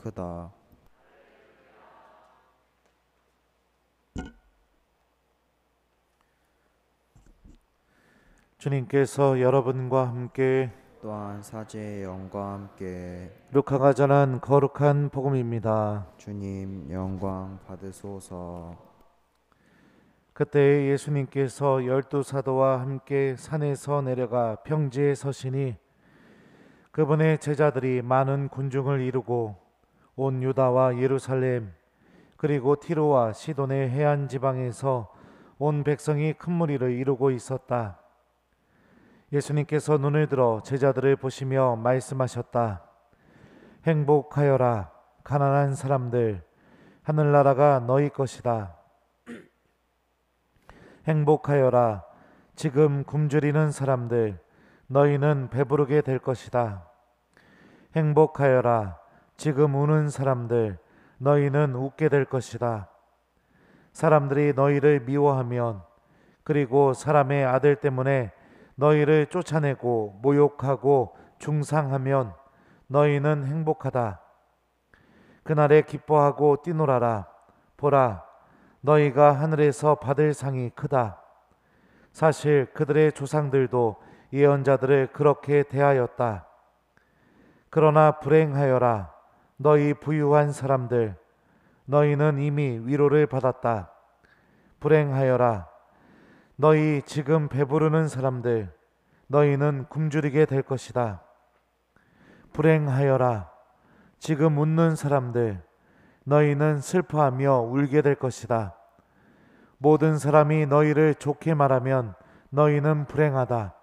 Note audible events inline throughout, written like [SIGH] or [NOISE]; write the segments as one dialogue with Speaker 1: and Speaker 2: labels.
Speaker 1: 크다.
Speaker 2: 주님께서 여러분과 함께
Speaker 1: 또한 사제의 영과 함께
Speaker 2: 루카가 전한 거룩한 복음입니다.
Speaker 1: 주님 영광 받으소서.
Speaker 2: 그때 예수님께서 열두 사도와 함께 산에서 내려가 평지에 서시니 그분의 제자들이 많은 군중을 이루고 온 유다와 예루살렘 그리고 티로와 시돈의 해안 지방에서 온 백성이 큰 무리를 이루고 있었다. 예수님께서 눈을 들어 제자들을 보시며 말씀하셨다. 행복하여라 가난한 사람들 하늘나라가 너희 것이다. 행복하여라 지금 굶주리는 사람들 너희는 배부르게 될 것이다. 행복하여라 지금 우는 사람들 너희는 웃게 될 것이다. 사람들이 너희를 미워하면 그리고 사람의 아들 때문에 너희를 쫓아내고 모욕하고 중상하면 너희는 행복하다. 그날에 기뻐하고 뛰놀아라. 보라, 너희가 하늘에서 받을 상이 크다. 사실 그들의 조상들도 예언자들을 그렇게 대하였다. 그러나 불행하여라. 너희 부유한 사람들, 너희는 이미 위로를 받았다. 불행하여라. 너희 지금 배부르는 사람들, 너희는 굶주리게 될 것이다. 불행하여라. 지금 웃는 사람들, 너희는 슬퍼하며 울게 될 것이다. 모든 사람이 너희를 좋게 말하면 너희는 불행하다.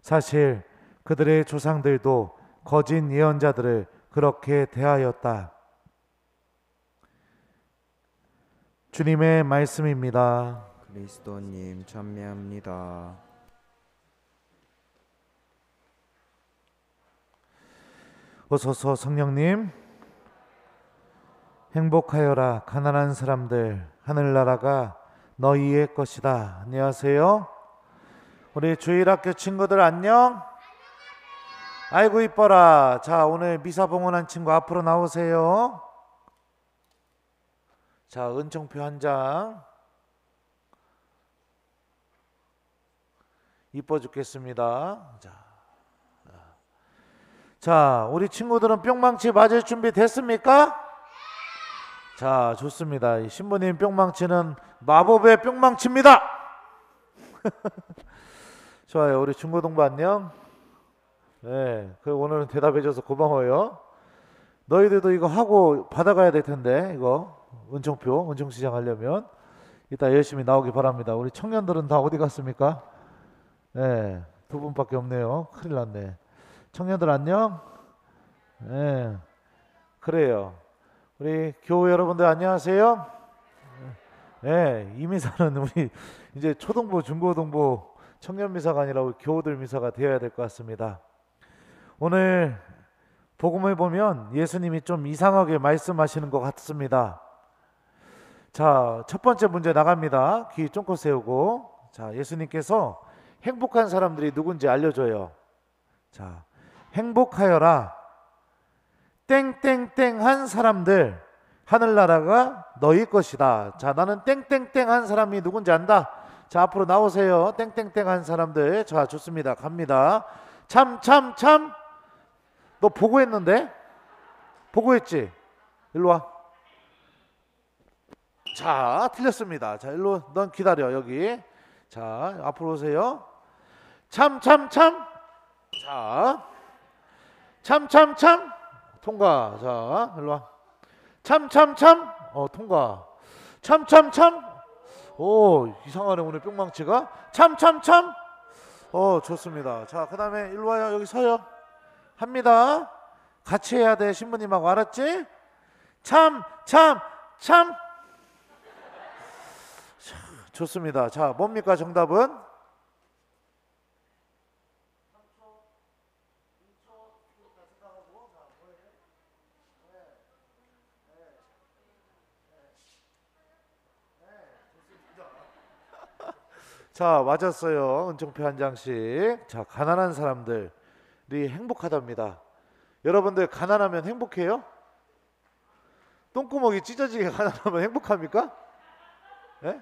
Speaker 2: 사실 그들의 조상들도 거짓 예언자들을 그렇게 대하였다. 주님의 말씀입니다.
Speaker 1: 그리스도님 찬미합니다.
Speaker 2: 어서서 성령님 행복하여라 가난한 사람들 하늘나라가 너희의 것이다. 안녕하세요. 우리 주일학교 친구들 안녕. 아이고 이뻐라. 자 오늘 미사 봉헌한 친구 앞으로 나오세요. 자 은총표 한 장. 이뻐 죽겠습니다. 자. 자, 우리 친구들은 뿅망치 맞을 준비 됐습니까? 자, 좋습니다. 이 신부님 뿅망치는 마법의 뿅망치입니다. [LAUGHS] 좋아요. 우리 중고동부 안녕. 네, 그 오늘은 대답해줘서 고마워요. 너희들도 이거 하고 받아가야 될 텐데 이거 은총표, 은총시장 하려면 이따 열심히 나오기 바랍니다. 우리 청년들은 다 어디 갔습니까? 네, 두 분밖에 없네요. 큰일 났네. 청년들 안녕? 네, 그래요. 우리 교우 여러분들 안녕하세요. 네, 이 미사는 우리 이제 초등부, 중고등부 청년 미사가 아니라 교우들 미사가 되어야 될 것 같습니다. 오늘 복음을 보면 예수님이 좀 이상하게 말씀하시는 것 같습니다. 자, 첫 번째 문제 나갑니다. 귀 쫑긋 세우고. 자, 예수님께서 행복한 사람들이 누군지 알려줘요. 자, 행복하여라. 땡땡땡한 사람들 하늘나라가 너희 것이다. 자, 나는 땡땡땡한 사람이 누군지 안다. 자, 앞으로 나오세요. 땡땡땡한 사람들. 자, 좋습니다. 갑니다. 참, 참, 참. 너 보고 했는데? 보고 했지? 일로 와. 자, 틀렸습니다. 자, 일로 넌 기다려 여기. 자, 앞으로 오세요. 참, 참, 참. 자, 참, 참, 참. 통과. 자, 일로 와. 참, 참, 참. 어, 통과. 참, 참, 참. 오, 이상하네 오늘 뿅망치가. 참, 참, 참. 어, 좋습니다. 자, 그다음에 일로 와요. 여기 서요. 합니다. 같이 해야 돼 신부님하고 알았지? 참, 참, 참. 자, 좋습니다. 자, 뭡니까 정답은? 자, 맞았어요. 은총표 한 장씩. 자, 가난한 사람들이 행복하답니다. 여러분들 가난하면 행복해요? 똥구멍이 찢어지게 [LAUGHS] 가난하면 행복합니까? 예?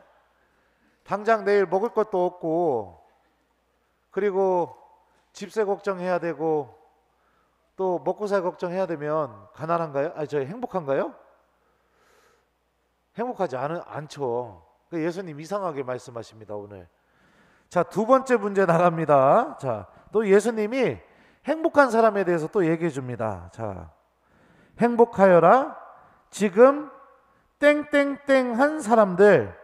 Speaker 2: 당장 내일 먹을 것도 없고 그리고 집세 걱정해야 되고 또 먹고 살 걱정해야 되면 가난한가요? 아니 저 행복한가요? 행복하지 않, 않죠. 그 예수님 이상하게 말씀하십니다 오늘. 자 두 번째 문제 나갑니다. 자또 예수님이 행복한 사람에 대해서 또 얘기해 줍니다. 자 행복하여라 지금 땡땡땡한 사람들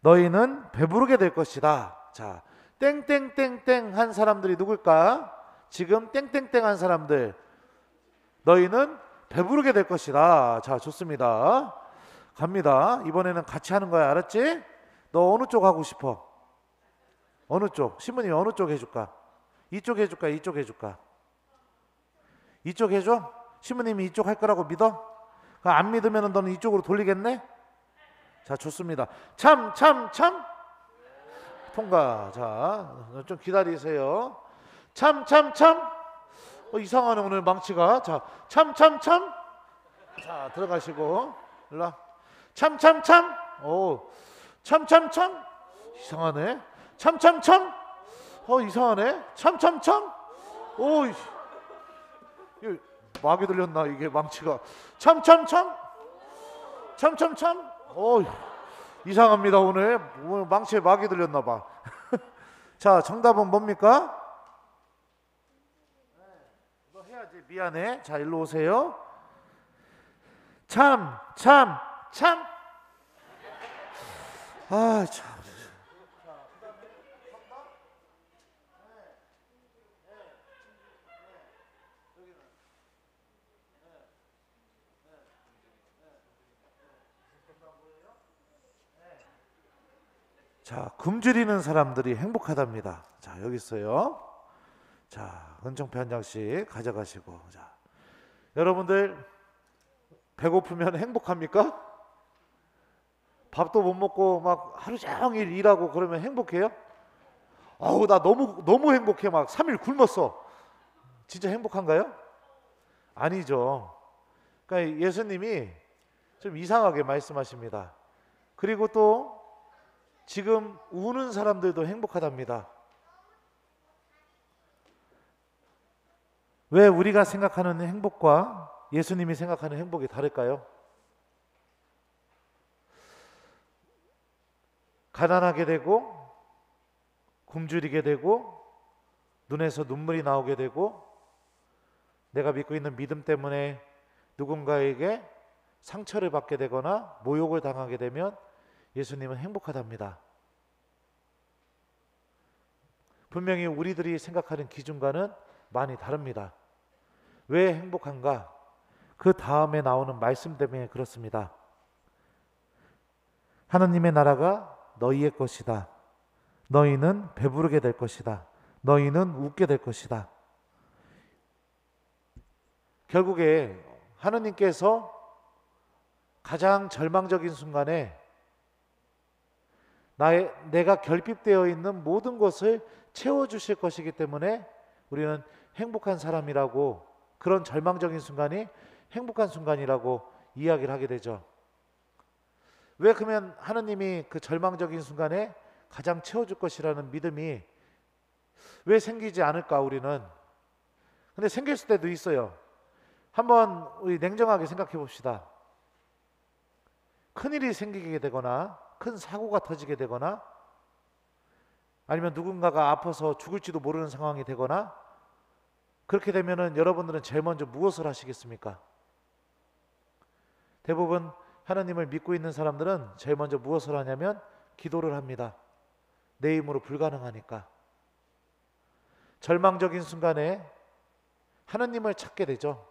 Speaker 2: 너희는 배부르게 될 것이다. 자 땡땡땡땡한 사람들이 누굴까? 지금 땡땡땡한 사람들 너희는 배부르게 될 것이다. 자 좋습니다. 갑니다. 이번에는 같이 하는 거야. 알았지? 너 어느 쪽 하고 싶어? 어느 쪽? 신부님 어느 쪽 해줄까? 이쪽 해줄까? 이쪽 해줄까? 이쪽 해줘? 신부님이 이쪽 할 거라고 믿어? 그안 믿으면 너는 이쪽으로 돌리겠네? 자 좋습니다. 참 참 참. 통과. 자 좀 기다리세요. 참 참 참. 어, 이상하네 오늘 망치가. 자 참 참 참. 자 들어가시고 일로 참 참 참. 오. 참 참 참. 이상하네. 참 참 참. 어 이상하네. 참참 참. 오. 이- 이거 마귀 들렸나 이게 망치가. 참참 참. 참참 참. 오. 이상합니다 오늘 오늘 망치에 마귀 들렸나 봐. [LAUGHS] 자 정답은 뭡니까? 너 해야지 미안해. 자 일로 오세요. 참, 참, 참. 아, 참. 자, 굶주리는 사람들이 행복하답니다. 자, 여기 있어요. 자, 은총표 한 장씩 가져가시고. 자, 여러분들 배고프면 행복합니까? 밥도 못 먹고 막 하루 종일 일하고 그러면 행복해요? 아우 나 너무 너무 행복해 막 3일 굶었어. 진짜 행복한가요? 아니죠. 그러니까 예수님이 좀 이상하게 말씀하십니다. 그리고 또 지금 우는 사람들도 행복하답니다. 왜 우리가 생각하는 행복과 예수님이 생각하는 행복이 다를까요? 가난하게 되고 굶주리게 되고 눈에서 눈물이 나오게 되고 내가 믿고 있는 믿음 때문에 누군가에게 상처를 받게 되거나 모욕을 당하게 되면 예수님은 행복하답니다. 분명히 우리들이 생각하는 기준과는 많이 다릅니다. 왜 행복한가? 그 다음에 나오는 말씀 때문에 그렇습니다. 하나님의 나라가 너희의 것이다. 너희는 배부르게 될 것이다. 너희는 웃게 될 것이다. 결국에 하느님께서 가장 절망적인 순간에 나의 내가 결핍되어 있는 모든 것을 채워 주실 것이기 때문에 우리는 행복한 사람이라고 그런 절망적인 순간이 행복한 순간이라고 이야기를 하게 되죠. 왜 그러면 하느님이 그 절망적인 순간에 가장 채워줄 것이라는 믿음이 왜 생기지 않을까 우리는? 근데 생길 때도 있어요. 한번 우리 냉정하게 생각해 봅시다. 큰 일이 생기게 되거나 큰 사고가 터지게 되거나 아니면 누군가가 아파서 죽을지도 모르는 상황이 되거나 그렇게 되면은 여러분들은 제일 먼저 무엇을 하시겠습니까? 대부분 하나님을 믿고 있는 사람들은 제일 먼저 무엇을 하냐면 기도를 합니다. 내 힘으로 불가능하니까. 절망적인 순간에 하나님을 찾게 되죠.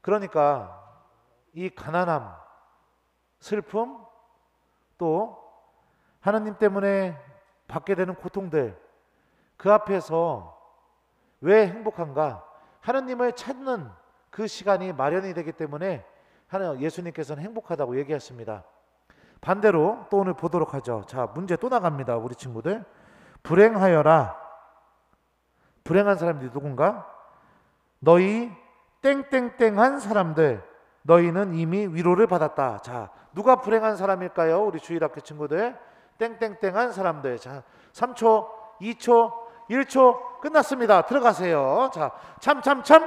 Speaker 2: 그러니까 이 가난함, 슬픔, 또 하나님 때문에 받게 되는 고통들 그 앞에서 왜 행복한가? 하나님을 찾는 그 시간이 마련이 되기 때문에 하나 예수님께서는 행복하다고 얘기하십니다. 반대로 또 오늘 보도록 하죠. 자, 문제 또 나갑니다. 우리 친구들. 불행하여라. 불행한 사람들이 누군가? 너희 땡땡땡한 사람들 너희는 이미 위로를 받았다. 자, 누가 불행한 사람일까요? 우리 주일학교 친구들. 땡땡땡한 사람들. 자, 3초, 2초, 1초 끝났습니다. 들어가세요. 자, 참 참 참.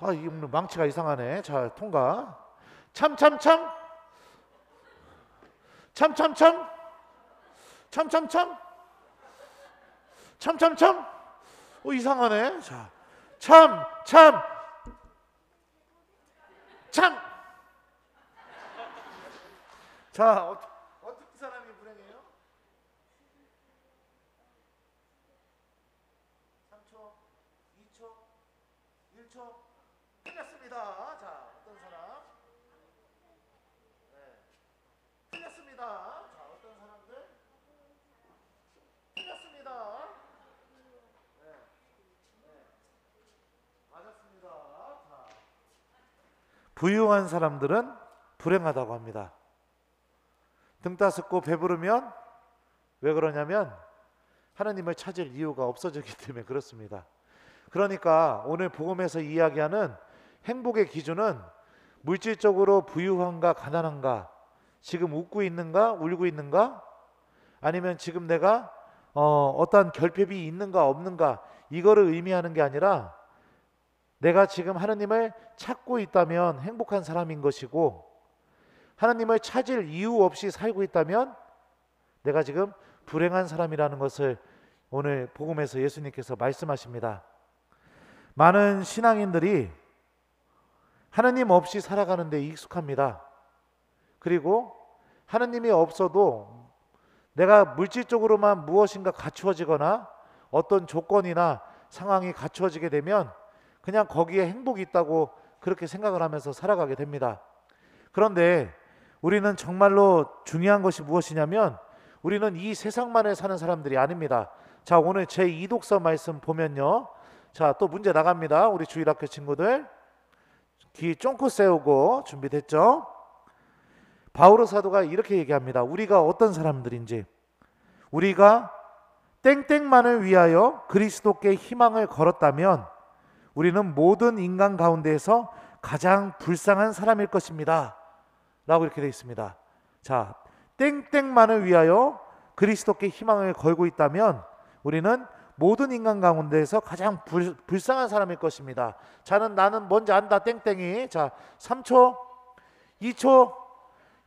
Speaker 2: 아, 이 오늘 망치가 이상하네. 자, 통과. 참 참 참. 참 참 참. 참 참 참. 참 참 참. 어 이상하네. 자, 참 참. 참. 자, 어, 어떤 사람이 불행해요? 3초, 2초, 1초. 틀렸습니다. 자, 어떤 사람? 네. 틀렸습니다. 자, 어떤 사람들? 틀렸습니다. 네. 네. 맞았습니다. 자. 부유한 사람들은 불행하다고 합니다. 등 따숩고 배부르면 왜 그러냐면 하나님을 찾을 이유가 없어졌기 때문에 그렇습니다. 그러니까 오늘 복음에서 이야기하는 행복의 기준은 물질적으로 부유한가 가난한가 지금 웃고 있는가 울고 있는가 아니면 지금 내가 어, 어떠한 결핍이 있는가 없는가 이거를 의미하는 게 아니라 내가 지금 하나님을 찾고 있다면 행복한 사람인 것이고 하나님을 찾을 이유 없이 살고 있다면 내가 지금 불행한 사람이라는 것을 오늘 복음에서 예수님께서 말씀하십니다. 많은 신앙인들이 하나님 없이 살아가는 데 익숙합니다. 그리고 하나님이 없어도 내가 물질적으로만 무엇인가 갖추어지거나 어떤 조건이나 상황이 갖추어지게 되면 그냥 거기에 행복이 있다고 그렇게 생각을 하면서 살아가게 됩니다. 그런데 우리는 정말로 중요한 것이 무엇이냐면 우리는 이 세상만을 사는 사람들이 아닙니다. 자, 오늘 제 이독서 말씀 보면요. 자, 또 문제 나갑니다. 우리 주일학교 친구들. 귀 쫑긋 세우고 준비됐죠? 바오로 사도가 이렇게 얘기합니다. 우리가 어떤 사람들인지. 우리가 땡땡만을 위하여 그리스도께 희망을 걸었다면 우리는 모든 인간 가운데에서 가장 불쌍한 사람일 것입니다. 라고 이렇게 되어 있습니다. 자, 땡땡만을 위하여 그리스도께 희망을 걸고 있다면 우리는 모든 인간 가운데에서 가장 불, 불쌍한 사람일 것입니다. 자는 나는 뭔지 안다 땡땡이. 자, 3초, 2초,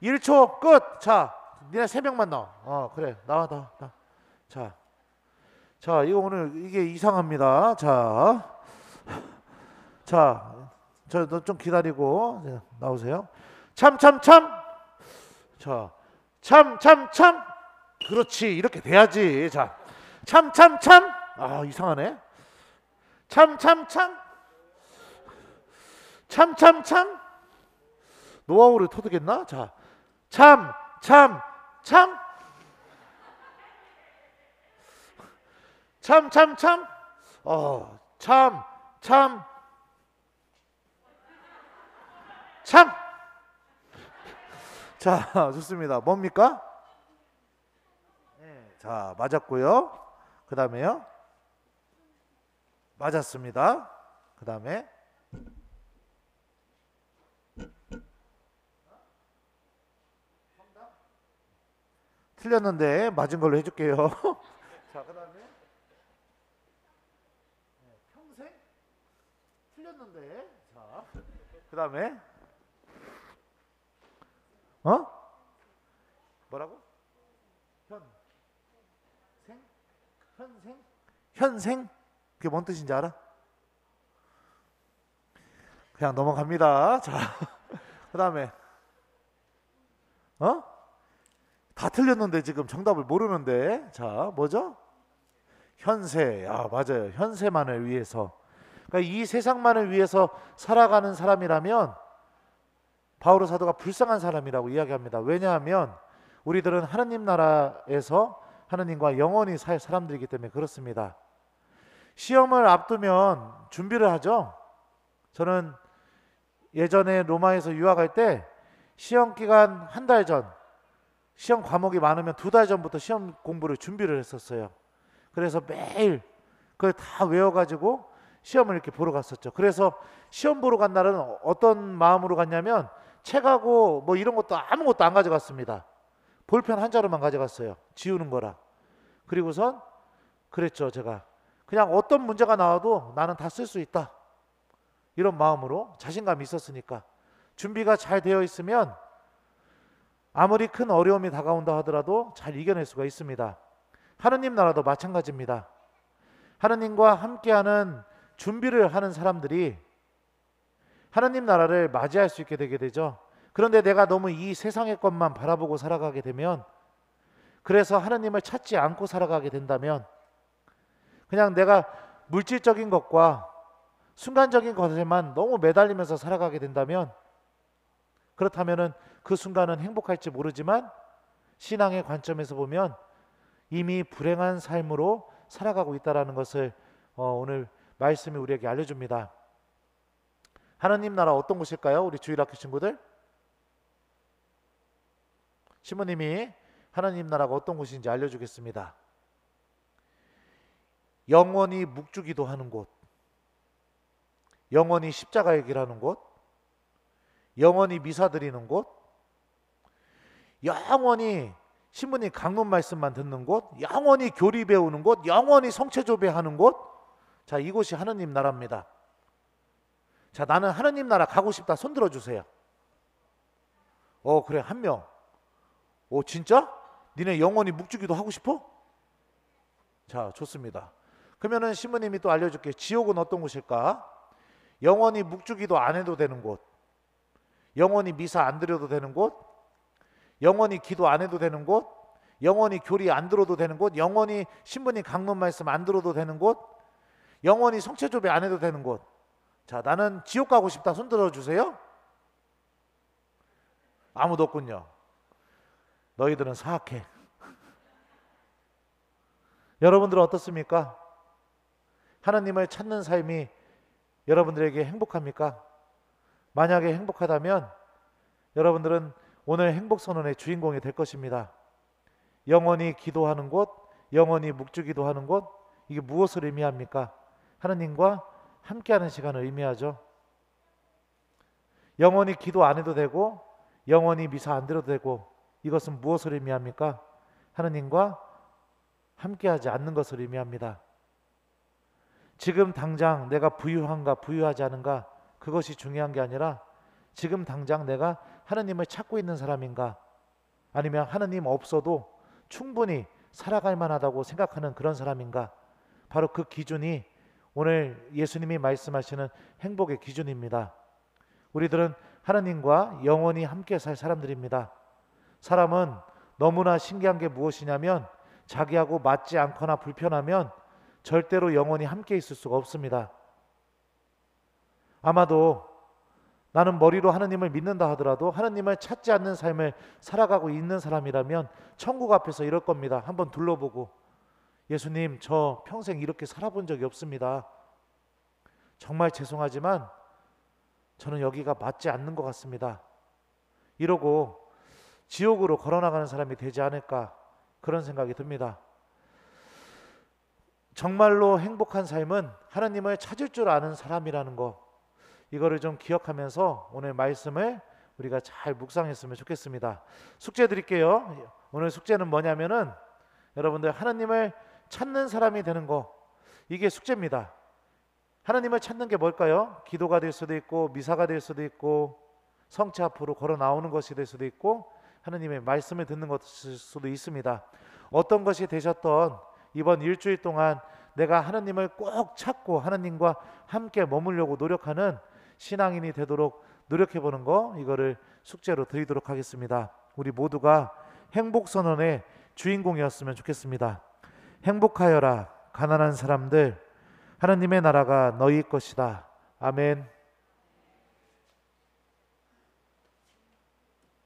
Speaker 2: 1초 끝. 자, 니네 세 명만 나와. 어, 그래. 나와 나와. 나와. 자. 자, 이거 오늘 이게 이상합니다. 자. 자, 저 너 좀 기다리고 네, 나오세요. 참 참 참. 자, 참 참 참. 그렇지 이렇게 돼야지. 자, 참 참 참. 아 이상하네. 참 참 참. 참 참 참. 노하우를 터득했나? 자, 참 참 참. 참 참 참. 어, 참 참. 참. 자, [LAUGHS] 좋습니다. 뭡니까? 네, 자, 맞았고요. 그 다음에요. 맞았습니다. 그 다음에 틀렸는데 맞은 걸로 해줄게요. [LAUGHS] 자, 그 다음에 네, 평생 틀렸는데 자, 그 다음에 어? 뭐라고? 현, 생, 현생, 현생. 그게 뭔 뜻인지 알아? 그냥 넘어갑니다. 자, [LAUGHS] 그 다음에 어? 다 틀렸는데 지금 정답을 모르는데 자 뭐죠? 현세. 아 맞아요. 현세만을 위해서. 그러니까 이 세상만을 위해서 살아가는 사람이라면 바오로 사도가 불쌍한 사람이라고 이야기합니다. 왜냐하면 우리들은 하나님 나라에서 하나님과 영원히 살 사람들이기 때문에 그렇습니다. 시험을 앞두면 준비를 하죠. 저는 예전에 로마에서 유학할 때 시험 기간 한 달 전, 시험 과목이 많으면 두 달 전부터 시험 공부를 준비를 했었어요. 그래서 매일 그걸 다 외워가지고 시험을 이렇게 보러 갔었죠. 그래서 시험 보러 간 날은 어떤 마음으로 갔냐면 책하고 뭐 이런 것도 아무것도 안 가져갔습니다. 볼펜 한 자루만 가져갔어요. 지우는 거라. 그리고선 그랬죠, 제가. 그냥 어떤 문제가 나와도 나는 다 쓸 수 있다. 이런 마음으로 자신감이 있었으니까 준비가 잘 되어 있으면 아무리 큰 어려움이 다가온다 하더라도 잘 이겨낼 수가 있습니다. 하느님 나라도 마찬가지입니다. 하느님과 함께하는 준비를 하는 사람들이 하느님 나라를 맞이할 수 있게 되게 되죠. 그런데 내가 너무 이 세상의 것만 바라보고 살아가게 되면 그래서 하느님을 찾지 않고 살아가게 된다면 그냥 내가 물질적인 것과 순간적인 것에만 너무 매달리면서 살아가게 된다면 그렇다면은 그 순간은 행복할지 모르지만 신앙의 관점에서 보면 이미 불행한 삶으로 살아가고 있다라는 것을 어, 오늘 말씀이 우리에게 알려줍니다. 하나님 나라 어떤 곳일까요? 우리 주일학교 친구들 신부님이 하나님 나라가 어떤 곳인지 알려주겠습니다. 영원히 묵주기도 하는 곳, 영원히 십자가의 길하는 곳, 영원히 미사 드리는 곳, 영원히 신부님 강론 말씀만 듣는 곳, 영원히 교리 배우는 곳, 영원히 성체 조배하는 곳. 자, 이곳이 하느님 나라입니다. 자, 나는 하느님 나라 가고 싶다. 손 들어 주세요. 어, 그래. 한 명. 오, 진짜? 니네 영원히 묵주기도 하고 싶어? 자, 좋습니다. 그러면은 신부님이 또 알려 줄게. 지옥은 어떤 곳일까? 영원히 묵주기도 안 해도 되는 곳. 영원히 미사 안 드려도 되는 곳. 영원히 기도 안 해도 되는 곳, 영원히 교리 안 들어도 되는 곳, 영원히 신부님 강론 말씀 안 들어도 되는 곳, 영원히 성체 조배 안 해도 되는 곳. 자, 나는 지옥 가고 싶다. 손 들어 주세요. 아무도 없군요. 너희들은 사악해. [LAUGHS] 여러분들은 어떻습니까? 하나님을 찾는 삶이 여러분들에게 행복합니까? 만약에 행복하다면 여러분들은 오늘 행복 선언의 주인공이 될 것입니다. 영원히 기도하는 곳, 영원히 묵주기도 하는 곳, 이게 무엇을 의미합니까? 하느님과 함께하는 시간을 의미하죠. 영원히 기도 안 해도 되고, 영원히 미사 안 드려도 되고, 이것은 무엇을 의미합니까? 하느님과 함께하지 않는 것을 의미합니다. 지금 당장 내가 부유한가 부유하지 않은가 그것이 중요한 게 아니라 지금 당장 내가 하나님을 찾고 있는 사람인가? 아니면 하나님 없어도 충분히 살아갈 만하다고 생각하는 그런 사람인가? 바로 그 기준이 오늘 예수님이 말씀하시는 행복의 기준입니다. 우리들은 하나님과 영원히 함께 살 사람들입니다. 사람은 너무나 신기한 게 무엇이냐면 자기하고 맞지 않거나 불편하면 절대로 영원히 함께 있을 수가 없습니다. 아마도 나는 머리로 하나님을 믿는다 하더라도 하나님을 찾지 않는 삶을 살아가고 있는 사람이라면 천국 앞에서 이럴 겁니다. 한번 둘러보고 예수님 저 평생 이렇게 살아본 적이 없습니다. 정말 죄송하지만 저는 여기가 맞지 않는 것 같습니다. 이러고 지옥으로 걸어나가는 사람이 되지 않을까 그런 생각이 듭니다. 정말로 행복한 삶은 하나님을 찾을 줄 아는 사람이라는 거 이거를 좀 기억하면서 오늘 말씀을 우리가 잘 묵상했으면 좋겠습니다. 숙제 드릴게요. 오늘 숙제는 뭐냐면은 여러분들 하나님을 찾는 사람이 되는 거 이게 숙제입니다. 하나님을 찾는 게 뭘까요? 기도가 될 수도 있고 미사가 될 수도 있고 성체 앞으로 걸어 나오는 것이 될 수도 있고 하나님의 말씀을 듣는 것일 수도 있습니다. 어떤 것이 되셨던 이번 일주일 동안 내가 하나님을 꼭 찾고 하나님과 함께 머물려고 노력하는 신앙인이 되도록 노력해 보는 거 이거를 숙제로 드리도록 하겠습니다. 우리 모두가 행복 선언의 주인공이었으면 좋겠습니다. 행복하여라 가난한 사람들 하나님의 나라가 너희 것이다. 아멘.